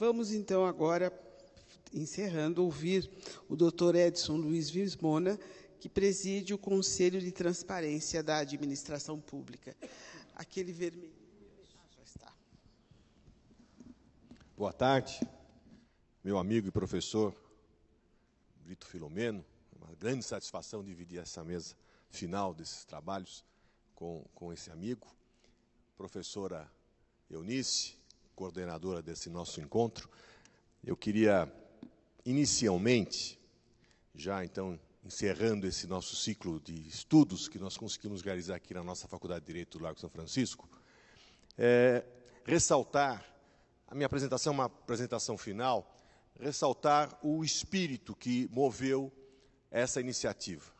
Vamos, então, agora, encerrando, ouvir o doutor Edson Luiz Vismona, que preside o Conselho de Transparência da Administração Pública. Aquele vermelho. Já está. Boa tarde, meu amigo e professor Brito Filomeno. Uma grande satisfação dividir essa mesa final desses trabalhos com, com esse amigo. Professora Eunice, coordenadora desse nosso encontro. Eu queria, inicialmente, já então encerrando esse nosso ciclo de estudos que nós conseguimos realizar aqui na nossa Faculdade de Direito do Lago São Francisco, é, ressaltar, a minha apresentação é uma apresentação final, ressaltar o espírito que moveu essa iniciativa.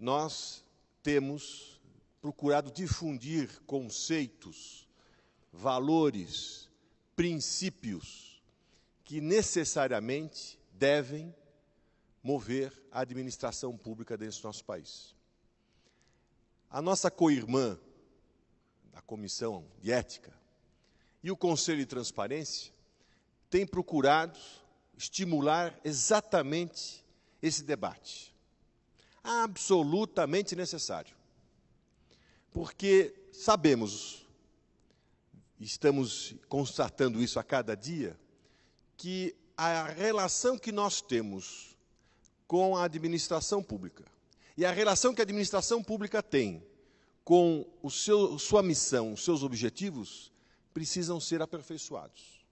Nós temos procurado difundir conceitos valores, princípios que necessariamente devem mover a administração pública desse nosso país. A nossa co-irmã da Comissão de Ética e o Conselho de Transparência têm procurado estimular exatamente esse debate. Absolutamente necessário. Porque sabemos estamos constatando isso a cada dia, que a relação que nós temos com a administração pública e a relação que a administração pública tem com o seu, sua missão, os seus objetivos, precisam ser aperfeiçoados.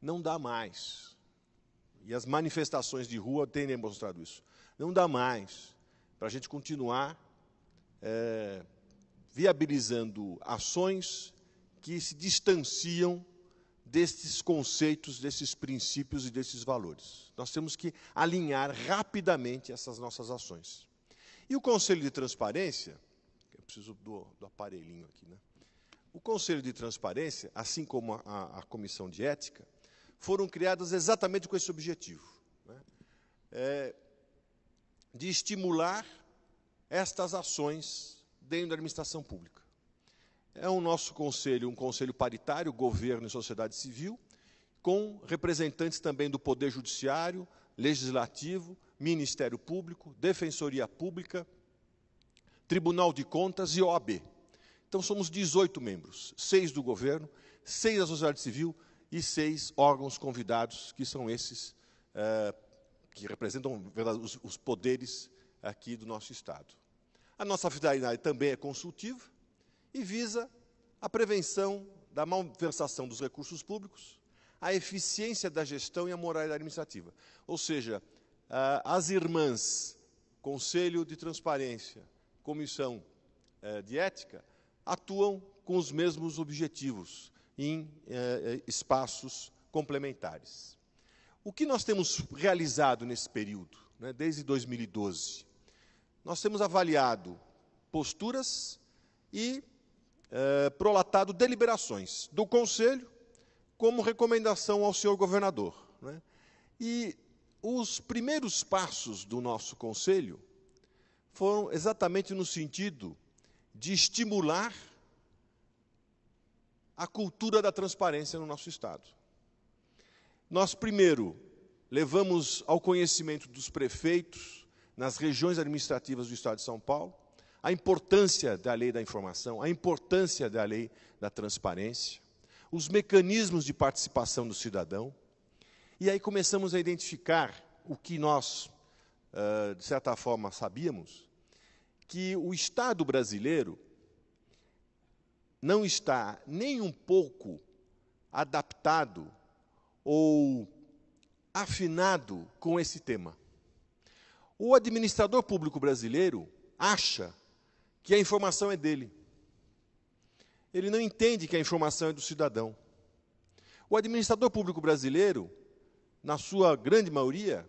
Não dá mais. E as manifestações de rua têm demonstrado isso. Não dá mais para a gente continuar é, viabilizando ações que se distanciam destes conceitos, desses princípios e desses valores. Nós temos que alinhar rapidamente essas nossas ações. E o Conselho de Transparência, eu preciso do, do aparelhinho aqui, né? O Conselho de Transparência, assim como a, a Comissão de Ética, foram criadas exatamente com esse objetivo né? é, de estimular estas ações dentro da administração pública. É o nosso conselho, um conselho paritário, governo e sociedade civil, com representantes também do Poder Judiciário, Legislativo, Ministério Público, Defensoria Pública, Tribunal de Contas e OAB. Então somos 18 membros, seis do governo, seis da sociedade civil e seis órgãos convidados, que são esses eh, que representam os, os poderes aqui do nosso Estado. A nossa finalidade também é consultiva, e visa a prevenção da malversação dos recursos públicos, a eficiência da gestão e a moralidade administrativa. Ou seja, as irmãs Conselho de Transparência, Comissão eh, de Ética, atuam com os mesmos objetivos em eh, eh, espaços complementares. O que nós temos realizado nesse período, né, desde 2012? Nós temos avaliado posturas e é, prolatado deliberações do Conselho como recomendação ao senhor governador. Né? E os primeiros passos do nosso Conselho foram exatamente no sentido de estimular a cultura da transparência no nosso Estado. Nós, primeiro, levamos ao conhecimento dos prefeitos nas regiões administrativas do Estado de São Paulo a importância da lei da informação, a importância da lei da transparência, os mecanismos de participação do cidadão. E aí começamos a identificar o que nós, de certa forma, sabíamos, que o Estado brasileiro não está nem um pouco adaptado ou afinado com esse tema. O administrador público brasileiro acha que a informação é dele. Ele não entende que a informação é do cidadão. O administrador público brasileiro, na sua grande maioria,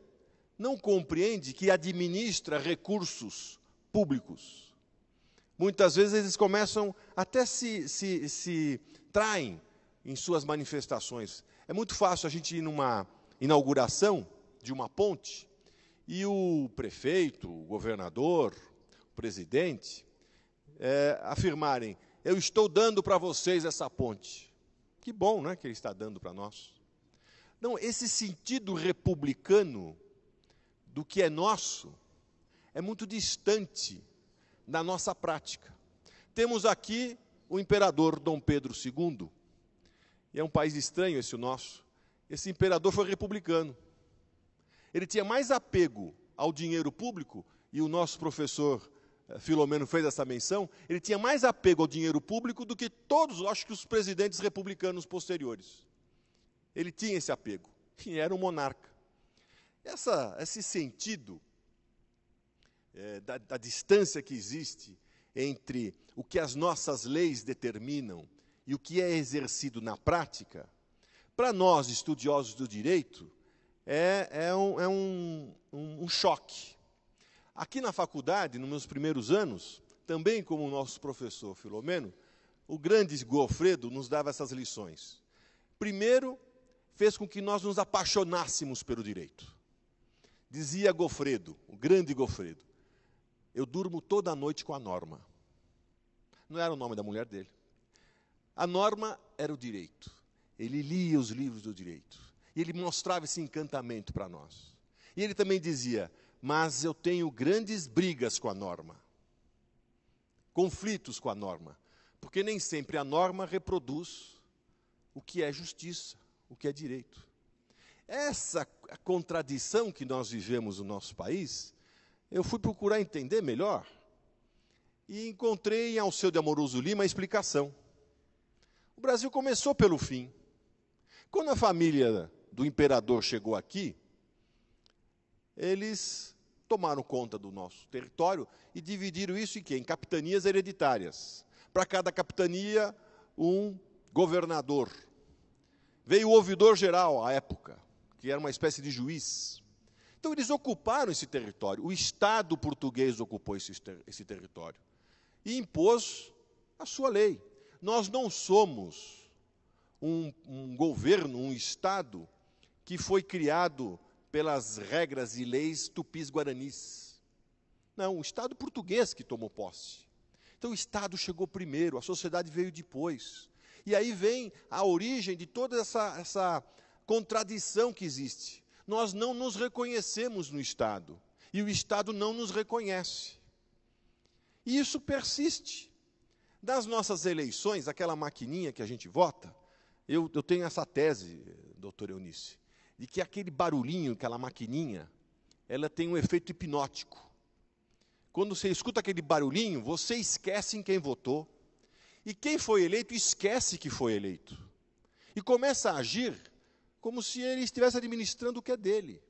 não compreende que administra recursos públicos. Muitas vezes eles começam, até se, se, se traem em suas manifestações. É muito fácil a gente ir numa inauguração de uma ponte e o prefeito, o governador, o presidente, é, afirmarem: Eu estou dando para vocês essa ponte. Que bom né, que ele está dando para nós. Não, esse sentido republicano do que é nosso é muito distante da nossa prática. Temos aqui o imperador Dom Pedro II, e é um país estranho esse nosso. Esse imperador foi republicano. Ele tinha mais apego ao dinheiro público, e o nosso professor Filomeno fez essa menção, ele tinha mais apego ao dinheiro público do que todos, acho que os presidentes republicanos posteriores. Ele tinha esse apego, e era um monarca. Essa, esse sentido é, da, da distância que existe entre o que as nossas leis determinam e o que é exercido na prática, para nós, estudiosos do direito, é, é, um, é um, um, um, choque. Aqui na faculdade, nos meus primeiros anos, também como o nosso professor Filomeno, o grande Gofredo nos dava essas lições. Primeiro, fez com que nós nos apaixonássemos pelo direito. Dizia Gofredo, o grande Gofredo, eu durmo toda noite com a norma. Não era o nome da mulher dele. A norma era o direito. Ele lia os livros do direito. E ele mostrava esse encantamento para nós. E ele também dizia: Mas eu tenho grandes brigas com a norma, conflitos com a norma, porque nem sempre a norma reproduz o que é justiça, o que é direito. Essa contradição que nós vivemos no nosso país eu fui procurar entender melhor e encontrei em Alceu de Amoroso Lima a explicação. O Brasil começou pelo fim. Quando a família do imperador chegou aqui, eles tomaram conta do nosso território e dividiram isso em quê? Em capitanias hereditárias. Para cada capitania, um governador. Veio o ouvidor geral à época, que era uma espécie de juiz. Então, eles ocuparam esse território. O Estado português ocupou esse, esse território e impôs a sua lei. Nós não somos um, um governo, um Estado que foi criado pelas regras e leis tupis-guaranis. Não, o Estado português que tomou posse. Então o Estado chegou primeiro, a sociedade veio depois. E aí vem a origem de toda essa, essa contradição que existe nós não nos reconhecemos no Estado. E o Estado não nos reconhece. E isso persiste. Das nossas eleições, aquela maquininha que a gente vota, eu, eu tenho essa tese, doutor Eunice, de que aquele barulhinho, aquela maquininha, ela tem um efeito hipnótico. Quando você escuta aquele barulhinho, você esquece em quem votou. E quem foi eleito esquece que foi eleito. E começa a agir como se ele estivesse administrando o que é dele.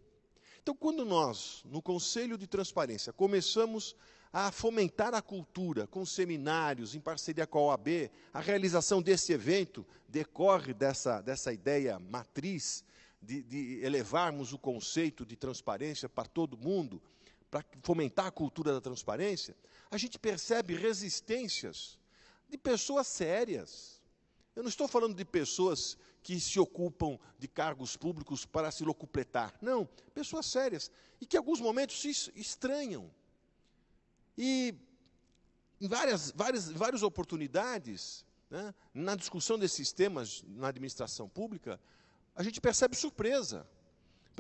Então, quando nós, no Conselho de Transparência, começamos a fomentar a cultura com seminários, em parceria com a OAB, a realização desse evento decorre dessa, dessa ideia matriz de, de elevarmos o conceito de transparência para todo mundo, para fomentar a cultura da transparência, a gente percebe resistências de pessoas sérias. Eu não estou falando de pessoas que se ocupam de cargos públicos para se locupletar. Não, pessoas sérias e que em alguns momentos se estranham. E em várias, várias, várias oportunidades, né, na discussão desses temas na administração pública, a gente percebe surpresa.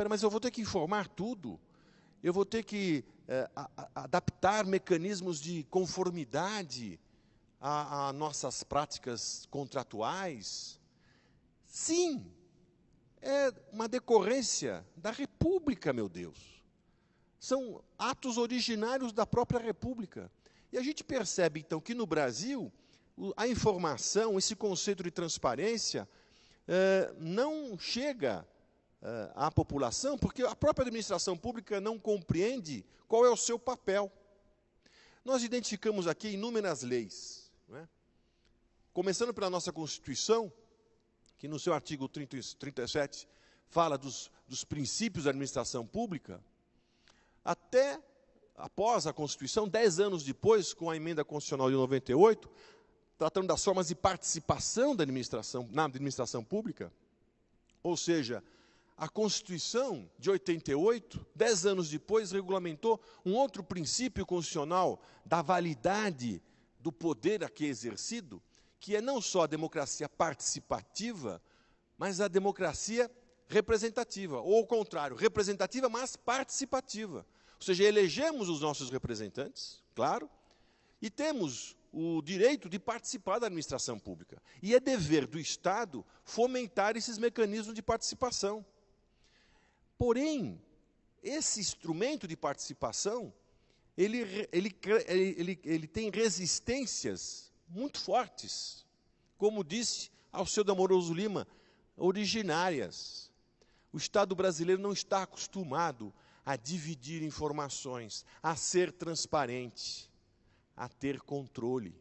Mas eu vou ter que informar tudo, eu vou ter que é, a, a, adaptar mecanismos de conformidade a, a nossas práticas contratuais. Sim, é uma decorrência da República, meu Deus. São atos originários da própria República. E a gente percebe, então, que no Brasil, a informação, esse conceito de transparência, eh, não chega eh, à população, porque a própria administração pública não compreende qual é o seu papel. Nós identificamos aqui inúmeras leis. É? Começando pela nossa Constituição, que no seu artigo 30, 37 fala dos, dos princípios da administração pública, até após a Constituição, dez anos depois, com a emenda constitucional de 98, tratando das formas de participação da administração, na administração pública, ou seja, a Constituição de 88, dez anos depois, regulamentou um outro princípio constitucional da validade do poder aqui exercido, que é não só a democracia participativa, mas a democracia representativa, ou ao contrário, representativa, mas participativa. Ou seja, elegemos os nossos representantes, claro, e temos o direito de participar da administração pública. E é dever do Estado fomentar esses mecanismos de participação. Porém, esse instrumento de participação, ele, ele, ele, ele, tem resistências muito fortes, como disse ao seu Damoroso Lima, originárias. O Estado brasileiro não está acostumado a dividir informações, a ser transparente, a ter controle.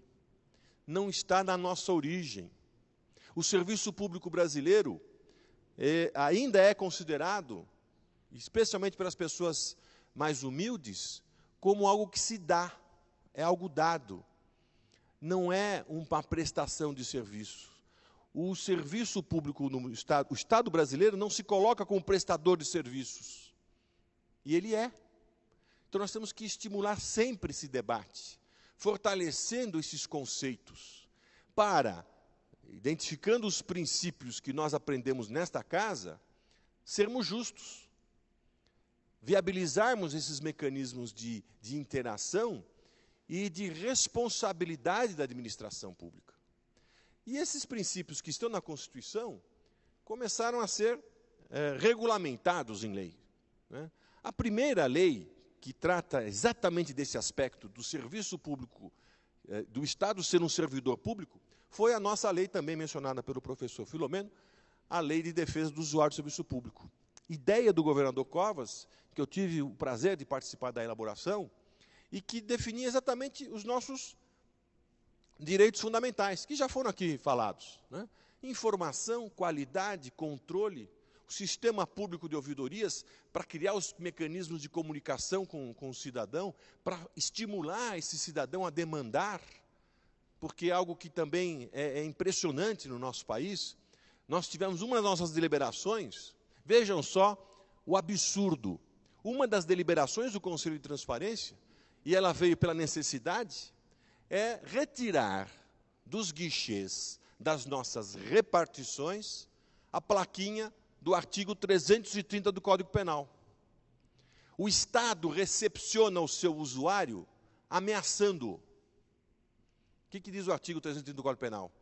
Não está na nossa origem. O serviço público brasileiro é, ainda é considerado, especialmente pelas pessoas mais humildes, como algo que se dá, é algo dado. Não é uma prestação de serviço o serviço público no Estado, o Estado brasileiro não se coloca como prestador de serviços. E ele é. Então nós temos que estimular sempre esse debate, fortalecendo esses conceitos, para, identificando os princípios que nós aprendemos nesta casa, sermos justos, viabilizarmos esses mecanismos de, de interação e de responsabilidade da administração pública. E esses princípios que estão na Constituição começaram a ser é, regulamentados em lei. Né? A primeira lei que trata exatamente desse aspecto do serviço público, é, do Estado ser um servidor público, foi a nossa lei também mencionada pelo professor Filomeno, a Lei de Defesa do Usuário do Serviço Público. Ideia do governador Covas, que eu tive o prazer de participar da elaboração, e que definia exatamente os nossos direitos fundamentais, que já foram aqui falados. Né? Informação, qualidade, controle, sistema público de ouvidorias para criar os mecanismos de comunicação com, com o cidadão, para estimular esse cidadão a demandar, porque é algo que também é, é impressionante no nosso país. Nós tivemos uma das nossas deliberações, vejam só o absurdo. Uma das deliberações do Conselho de Transparência, e ela veio pela necessidade, é retirar dos guichês das nossas repartições a plaquinha do artigo 330 do Código Penal. O Estado recepciona o seu usuário ameaçando-o. O que, que, diz o artigo 330 do Código Penal?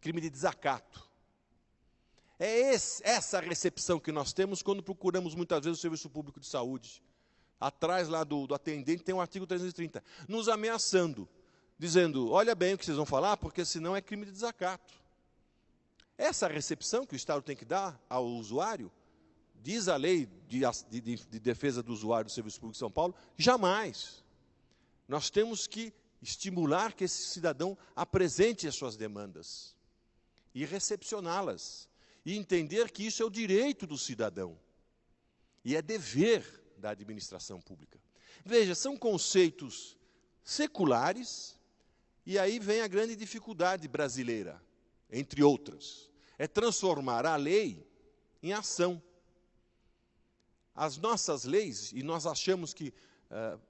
Crime de desacato. É esse, essa recepção que nós temos quando procuramos muitas vezes o serviço público de saúde. Atrás lá do, do atendente tem o artigo 330, nos ameaçando dizendo: olha bem o que vocês vão falar, porque senão é crime de desacato. Essa recepção que o Estado tem que dar ao usuário, diz a lei de, de, de defesa do usuário do Serviço Público de São Paulo, jamais. Nós temos que estimular que esse cidadão apresente as suas demandas e recepcioná-las e entender que isso é o direito do cidadão e é dever da administração pública. Veja, são conceitos seculares e aí vem a grande dificuldade brasileira, entre outras, é transformar a lei em ação. As nossas leis, e nós achamos que uh,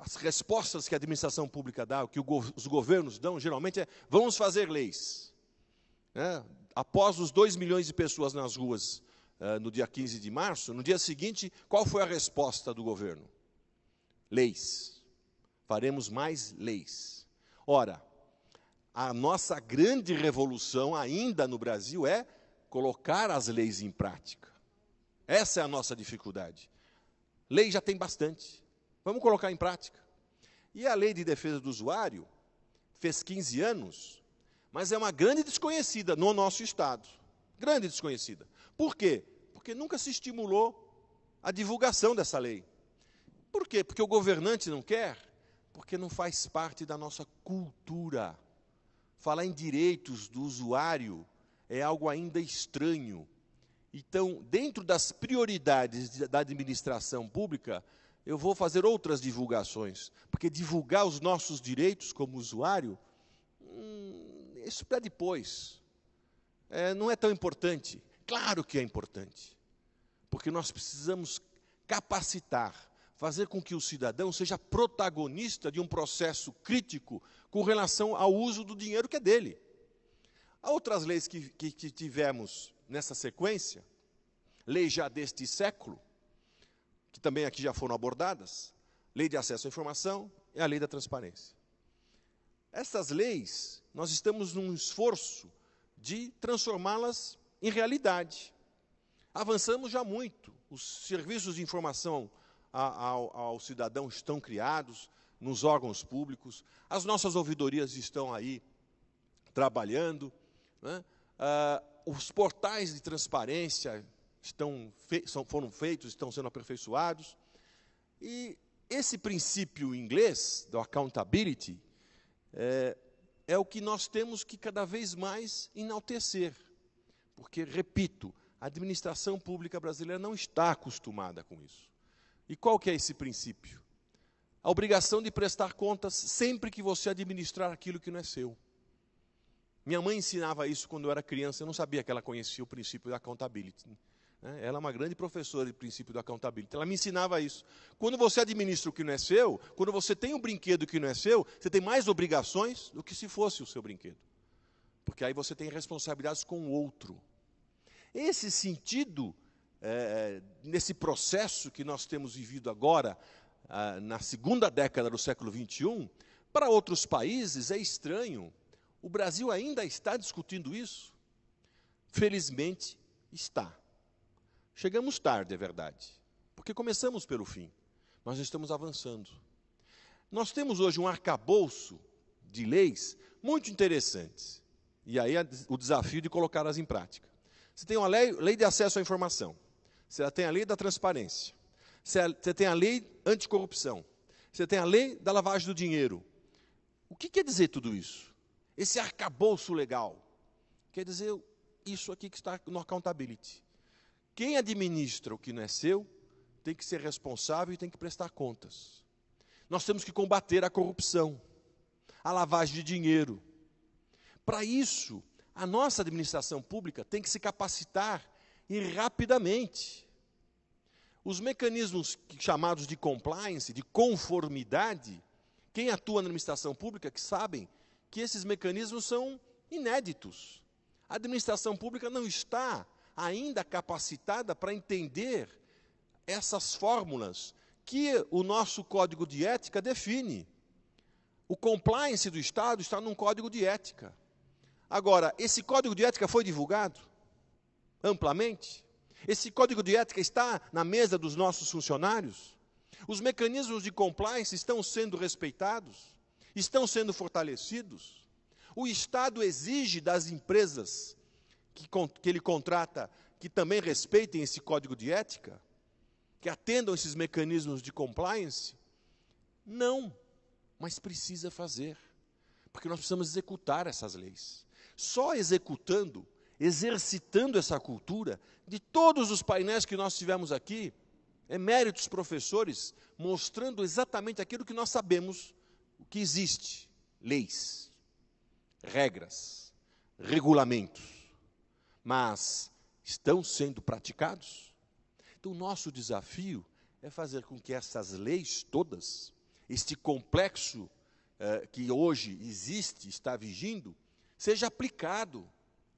as respostas que a administração pública dá, que os governos dão, geralmente é: vamos fazer leis. Né? Após os 2 milhões de pessoas nas ruas uh, no dia 15 de março, no dia seguinte, qual foi a resposta do governo? Leis. Faremos mais leis. Ora, a nossa grande revolução ainda no Brasil é colocar as leis em prática. Essa é a nossa dificuldade. Lei já tem bastante. Vamos colocar em prática. E a lei de defesa do usuário fez 15 anos, mas é uma grande desconhecida no nosso Estado. Grande desconhecida. Por quê? Porque nunca se estimulou a divulgação dessa lei. Por quê? Porque o governante não quer? porque não faz parte da nossa cultura. Falar em direitos do usuário é algo ainda estranho. Então, dentro das prioridades da administração pública, eu vou fazer outras divulgações, porque divulgar os nossos direitos como usuário, hum, isso para depois. É, não é tão importante. Claro que é importante, porque nós precisamos capacitar fazer com que o cidadão seja protagonista de um processo crítico com relação ao uso do dinheiro que é dele. Há outras leis que, que, que tivemos nessa sequência, leis já deste século, que também aqui já foram abordadas, lei de acesso à informação e a lei da transparência. Essas leis, nós estamos num esforço de transformá-las em realidade. Avançamos já muito. Os serviços de informação ao, ao cidadão estão criados nos órgãos públicos, as nossas ouvidorias estão aí trabalhando, né? ah, os portais de transparência estão são, foram feitos, estão sendo aperfeiçoados. E esse princípio inglês, do accountability, é, é o que nós temos que cada vez mais enaltecer. Porque, repito, a administração pública brasileira não está acostumada com isso. E qual que é esse princípio? A obrigação de prestar contas sempre que você administrar aquilo que não é seu. Minha mãe ensinava isso quando eu era criança, eu não sabia que ela conhecia o princípio da accountability. Né? Ela é uma grande professora de princípio da accountability. Ela me ensinava isso. Quando você administra o que não é seu, quando você tem um brinquedo que não é seu, você tem mais obrigações do que se fosse o seu brinquedo. Porque aí você tem responsabilidades com o outro. Esse sentido, é, é nesse processo que nós temos vivido agora, ah, na segunda década do século XXI, para outros países é estranho o Brasil ainda está discutindo isso? Felizmente está. Chegamos tarde, é verdade, porque começamos pelo fim, mas estamos avançando. Nós temos hoje um arcabouço de leis muito interessantes, e aí o desafio de colocá-las em prática. Você tem uma lei, lei de acesso à informação, você tem a lei da transparência, você tem a lei anticorrupção, você tem a lei da lavagem do dinheiro. O que quer dizer tudo isso? esse arcabouço legal. Quer dizer, isso aqui que está no accountability. Quem administra o que não é seu tem que ser responsável e tem que prestar contas. Nós temos que combater a corrupção, a lavagem de dinheiro. Para isso, a nossa administração pública tem que se capacitar e rapidamente. Os mecanismos chamados de compliance, de conformidade, quem atua na administração pública que sabem que esses mecanismos são inéditos. A administração pública não está ainda capacitada para entender essas fórmulas que o nosso código de ética define. O compliance do Estado está num código de ética. Agora, esse código de ética foi divulgado amplamente? Esse código de ética está na mesa dos nossos funcionários? Os mecanismos de compliance estão sendo respeitados? estão sendo fortalecidos. O Estado exige das empresas que, que ele contrata que também respeitem esse código de ética, que atendam esses mecanismos de compliance? Não, mas precisa fazer, porque nós precisamos executar essas leis. Só executando, exercitando essa cultura, de todos os painéis que nós tivemos aqui, eméritos professores, mostrando exatamente aquilo que nós sabemos o que existe? Leis, regras, regulamentos. Mas estão sendo praticados? Então, o nosso desafio é fazer com que essas leis todas, este complexo eh, que hoje existe, está vigindo, seja aplicado.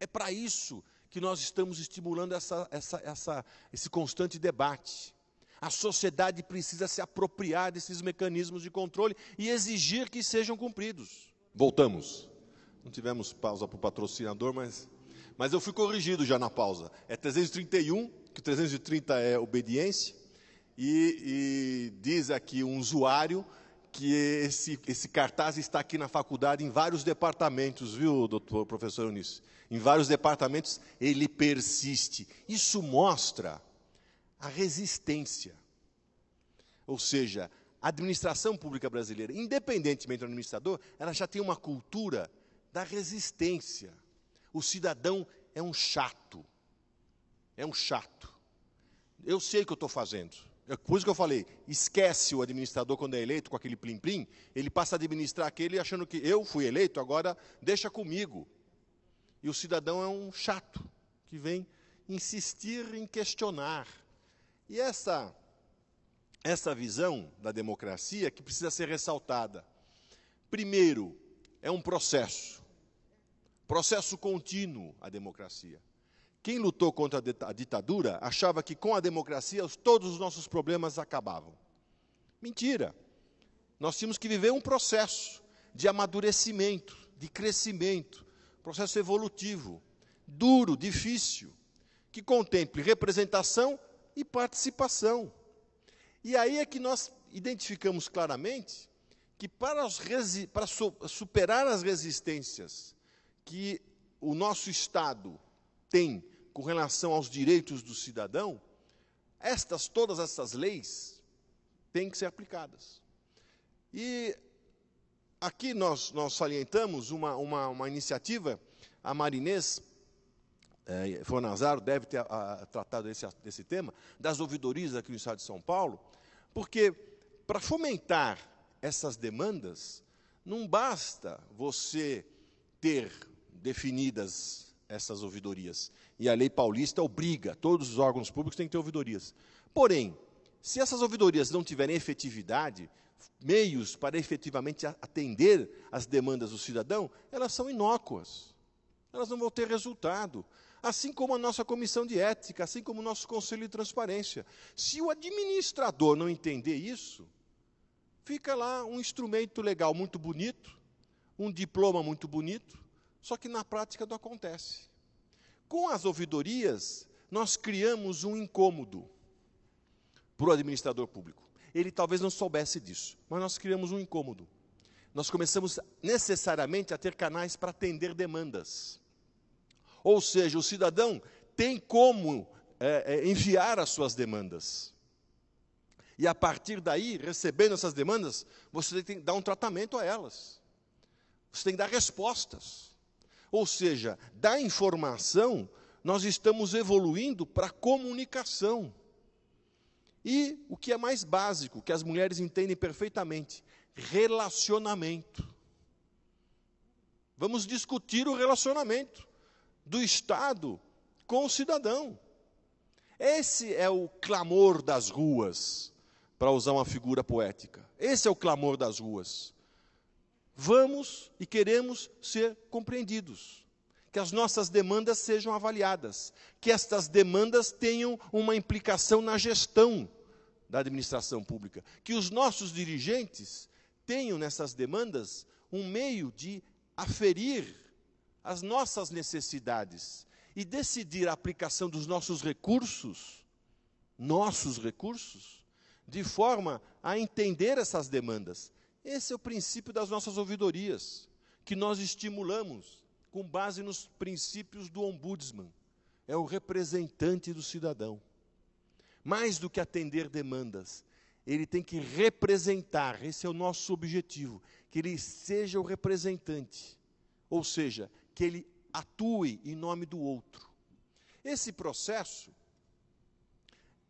É para isso que nós estamos estimulando essa, essa, essa, esse constante debate. A sociedade precisa se apropriar desses mecanismos de controle e exigir que sejam cumpridos. Voltamos. Não tivemos pausa para o patrocinador, mas, mas eu fui corrigido já na pausa. É 331, que 330 é obediência, e, e diz aqui um usuário que esse, esse cartaz está aqui na faculdade em vários departamentos, viu, doutor professor Eunice? Em vários departamentos ele persiste. Isso mostra a resistência. Ou seja, a administração pública brasileira, independentemente do administrador, ela já tem uma cultura da resistência. O cidadão é um chato. É um chato. Eu sei o que eu estou fazendo. É por isso que eu falei, esquece o administrador quando é eleito com aquele plim-plim, ele passa a administrar aquele achando que eu fui eleito, agora deixa comigo. E o cidadão é um chato, que vem insistir em questionar, e essa, essa visão da democracia que precisa ser ressaltada. Primeiro, é um processo. Processo contínuo a democracia. Quem lutou contra a ditadura achava que com a democracia todos os nossos problemas acabavam. Mentira. Nós tínhamos que viver um processo de amadurecimento, de crescimento, processo evolutivo, duro, difícil, que contemple representação e participação. E aí é que nós identificamos claramente que para, para superar as resistências que o nosso Estado tem com relação aos direitos do cidadão, estas, todas essas leis têm que ser aplicadas. E aqui nós, nós salientamos uma, uma, uma iniciativa, a Marinês é, Fornazaro deve ter a, tratado desse, desse tema, das ouvidorias aqui no Estado de São Paulo, porque para fomentar essas demandas, não basta você ter definidas essas ouvidorias. E a lei paulista obriga, todos os órgãos públicos têm que ter ouvidorias. Porém, se essas ouvidorias não tiverem efetividade, meios para efetivamente atender às demandas do cidadão, elas são inócuas. Elas não vão ter resultado. Assim como a nossa comissão de ética, assim como o nosso conselho de transparência. Se o administrador não entender isso, fica lá um instrumento legal muito bonito, um diploma muito bonito, só que na prática não acontece. Com as ouvidorias, nós criamos um incômodo para o administrador público. Ele talvez não soubesse disso, mas nós criamos um incômodo. Nós começamos necessariamente a ter canais para atender demandas. Ou seja, o cidadão tem como é, é, enviar as suas demandas. E a partir daí, recebendo essas demandas, você tem que dar um tratamento a elas. Você tem que dar respostas. Ou seja, da informação, nós estamos evoluindo para a comunicação. E o que é mais básico, que as mulheres entendem perfeitamente: relacionamento. Vamos discutir o relacionamento do Estado com o cidadão. Esse é o clamor das ruas, para usar uma figura poética. Esse é o clamor das ruas vamos e queremos ser compreendidos, que as nossas demandas sejam avaliadas, que estas demandas tenham uma implicação na gestão da administração pública, que os nossos dirigentes tenham nessas demandas um meio de aferir as nossas necessidades e decidir a aplicação dos nossos recursos, nossos recursos, de forma a entender essas demandas esse é o princípio das nossas ouvidorias, que nós estimulamos com base nos princípios do ombudsman. É o representante do cidadão. Mais do que atender demandas, ele tem que representar, esse é o nosso objetivo, que ele seja o representante, ou seja, que ele atue em nome do outro. Esse processo,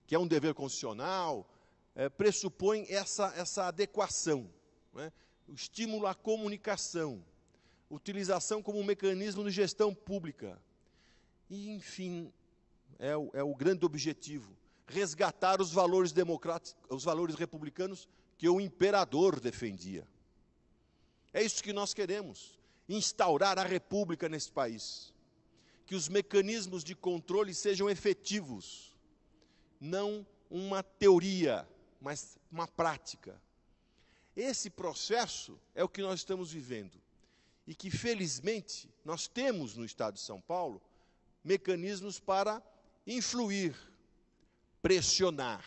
que é um dever constitucional, é, pressupõe essa, essa adequação é? o estímulo à comunicação, utilização como um mecanismo de gestão pública. E, enfim, é o, é o grande objetivo: resgatar os valores democráticos, os valores republicanos que o imperador defendia. É isso que nós queremos: instaurar a república nesse país. Que os mecanismos de controle sejam efetivos, não uma teoria, mas uma prática. Esse processo é o que nós estamos vivendo. E que, felizmente, nós temos no Estado de São Paulo mecanismos para influir, pressionar.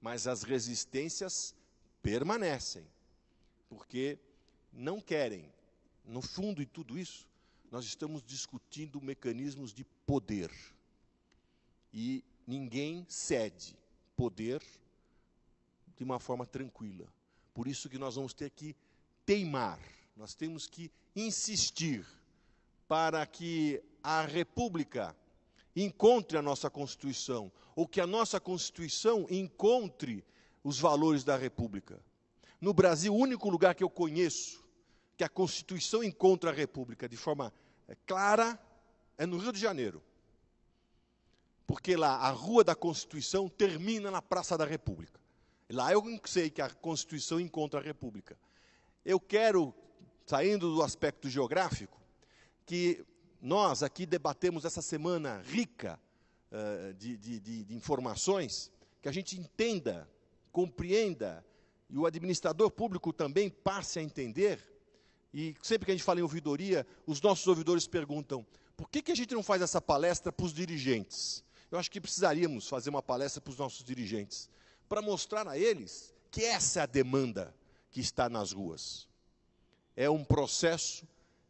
Mas as resistências permanecem, porque não querem. No fundo de tudo isso, nós estamos discutindo mecanismos de poder. E ninguém cede poder de uma forma tranquila. Por isso que nós vamos ter que teimar, nós temos que insistir para que a República encontre a nossa Constituição, ou que a nossa Constituição encontre os valores da República. No Brasil, o único lugar que eu conheço que a Constituição encontra a República de forma eh, clara é no Rio de Janeiro. Porque lá a Rua da Constituição termina na Praça da República. Lá eu sei que a Constituição encontra a República. Eu quero, saindo do aspecto geográfico, que nós aqui debatemos essa semana rica uh, de, de, de, de informações, que a gente entenda, compreenda, e o administrador público também passe a entender. E sempre que a gente fala em ouvidoria, os nossos ouvidores perguntam: por que, que a gente não faz essa palestra para os dirigentes? Eu acho que precisaríamos fazer uma palestra para os nossos dirigentes, para mostrar a eles que essa é a demanda que está nas ruas. É um processo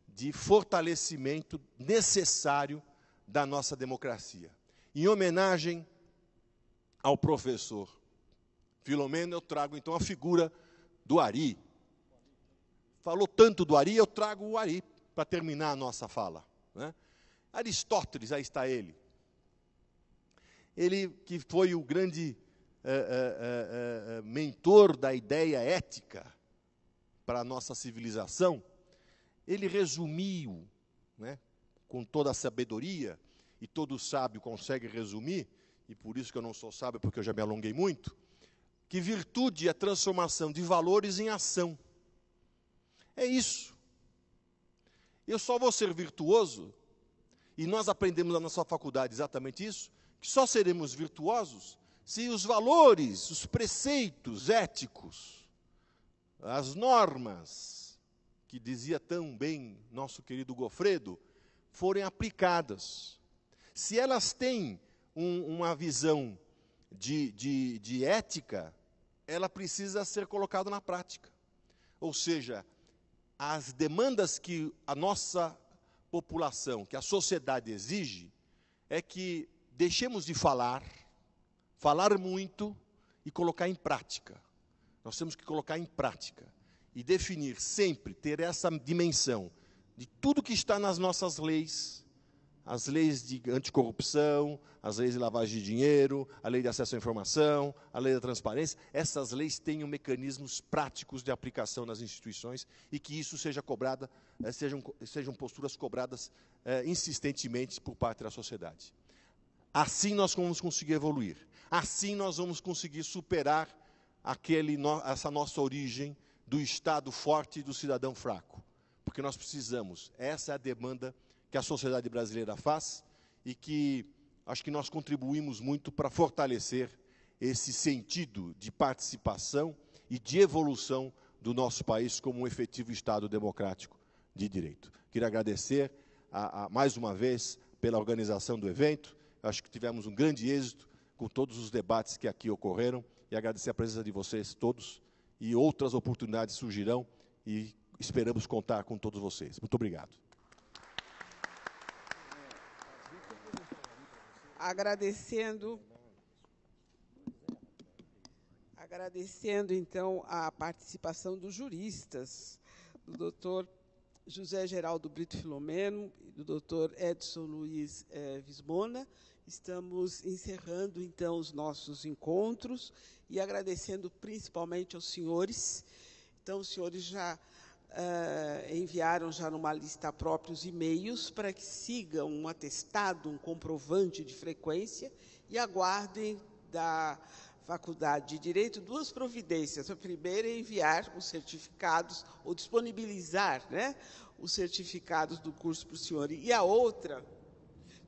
de fortalecimento necessário da nossa democracia. Em homenagem ao professor Filomeno, eu trago então a figura do Ari. Falou tanto do Ari, eu trago o Ari para terminar a nossa fala. Né? Aristóteles, aí está ele. Ele que foi o grande é, é, é, mentor da ideia ética para a nossa civilização, ele resumiu, né, com toda a sabedoria, e todo sábio consegue resumir, e por isso que eu não sou sábio, porque eu já me alonguei muito, que virtude é a transformação de valores em ação. É isso. Eu só vou ser virtuoso, e nós aprendemos na nossa faculdade exatamente isso, que só seremos virtuosos se os valores, os preceitos éticos, as normas, que dizia tão bem nosso querido Gofredo, forem aplicadas. Se elas têm um, uma visão de, de, de ética, ela precisa ser colocada na prática. Ou seja, as demandas que a nossa população, que a sociedade exige, é que deixemos de falar, falar muito e colocar em prática. Nós temos que colocar em prática e definir sempre, ter essa dimensão de tudo que está nas nossas leis, as leis de anticorrupção, as leis de lavagem de dinheiro, a lei de acesso à informação, a lei da transparência, essas leis tenham mecanismos práticos de aplicação nas instituições e que isso seja cobrada, eh, sejam, sejam posturas cobradas eh, insistentemente por parte da sociedade. Assim nós vamos conseguir evoluir. Assim nós vamos conseguir superar aquele, essa nossa origem do Estado forte e do cidadão fraco. Porque nós precisamos, essa é a demanda que a sociedade brasileira faz e que acho que nós contribuímos muito para fortalecer esse sentido de participação e de evolução do nosso país como um efetivo Estado democrático de direito. Queria agradecer a, a, mais uma vez pela organização do evento Acho que tivemos um grande êxito com todos os debates que aqui ocorreram e agradecer a presença de vocês todos e outras oportunidades surgirão e esperamos contar com todos vocês. Muito obrigado. Agradecendo agradecendo então a participação dos juristas, do doutor José Geraldo Brito Filomeno do doutor Edson Luiz eh, Vismona, Estamos encerrando, então, os nossos encontros e agradecendo principalmente aos senhores. Então, os senhores já uh, enviaram já numa lista própria os e-mails para que sigam um atestado, um comprovante de frequência e aguardem da Faculdade de Direito duas providências. A primeira é enviar os certificados, ou disponibilizar né, os certificados do curso para o senhor. E a outra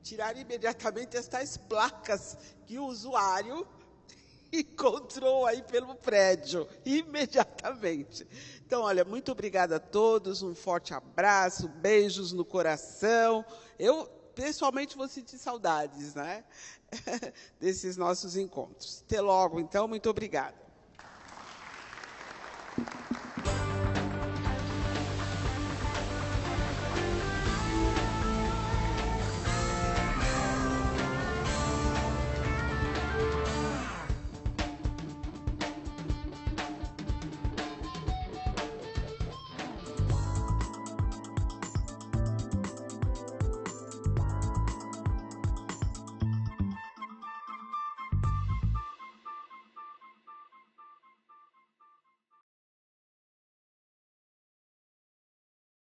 tirar imediatamente estas placas que o usuário encontrou aí pelo prédio, imediatamente. Então, olha, muito obrigada a todos, um forte abraço, beijos no coração. Eu, pessoalmente, vou sentir saudades, né? Desses nossos encontros. Até logo, então, muito obrigada.